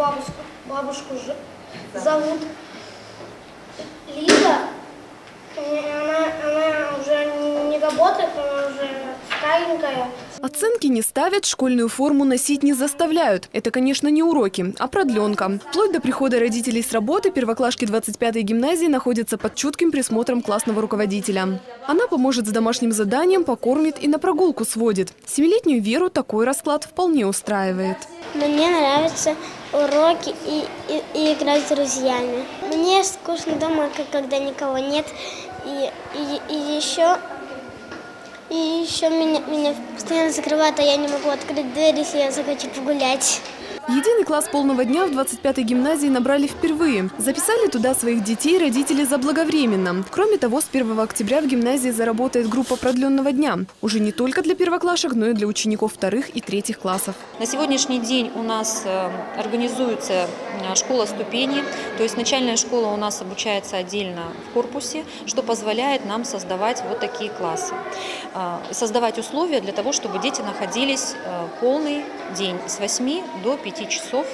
бабушку, бабушку ж- зовут Лиза. И она, она уже не работает, она уже старенькая. Оценки не ставят, школьную форму носить не заставляют. Это, конечно, не уроки, а продленка. Вплоть до прихода родителей с работы первоклашки 25-й гимназии находятся под чутким присмотром классного руководителя. Она поможет с домашним заданием, покормит и на прогулку сводит. Семилетнюю Веру такой расклад вполне устраивает. Мне нравятся уроки и, и, и играть с друзьями. Мне скучно дома, когда никого нет. И, и, и еще, и еще меня, меня постоянно закрывают, а я не могу открыть дверь, если я захочу погулять. Единый класс полного дня в 25-й гимназии набрали впервые. Записали туда своих детей родители заблаговременно. Кроме того, с 1 октября в гимназии заработает группа продленного дня. Уже не только для первоклашек, но и для учеников вторых и третьих классов. На сегодняшний день у нас э, организуется э, школа ступени, то есть начальная школа у нас обучается отдельно в корпусе, что позволяет нам создавать вот такие классы. Э, Создавать условия для того, чтобы дети находились э, полный день с 8 до 5 часов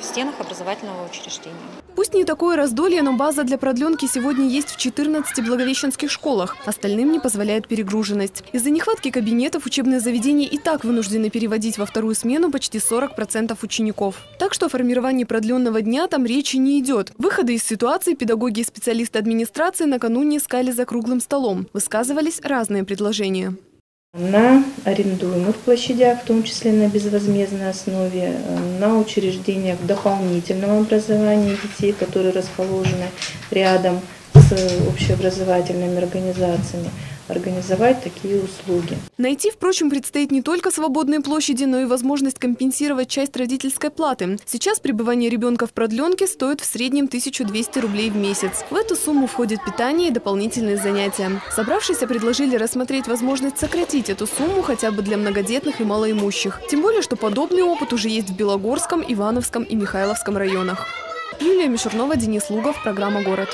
в стенах образовательного учреждения. Пусть не такое раздолье, но база для продленки сегодня есть в 14 благовещенских школах. Остальным не позволяет перегруженность. Из-за нехватки кабинетов учебные заведения и так вынуждены переводить во вторую смену почти 40% учеников. Так что о формировании продленного дня там речи не идет. Выходы из ситуации педагоги и специалисты администрации накануне искали за круглым столом. Высказывались разные предложения. На арендуемых площадях, в том числе на безвозмездной основе, э, на учреждениях дополнительного образования детей, которые расположены рядом с общеобразовательными организациями, организовать такие услуги. Найти, впрочем, предстоит не только свободные площади, но и возможность компенсировать часть родительской платы. Сейчас пребывание ребенка в продленке стоит в среднем 1200 рублей в месяц. В эту сумму входит питание и дополнительные занятия. Собравшиеся предложили рассмотреть возможность сократить эту сумму хотя бы для многодетных и малоимущих. Тем более, что подобный опыт уже есть в Белогорском, Ивановском и Михайловском районах. Юлия Мишурнова, Денис Лугов, программа «Город».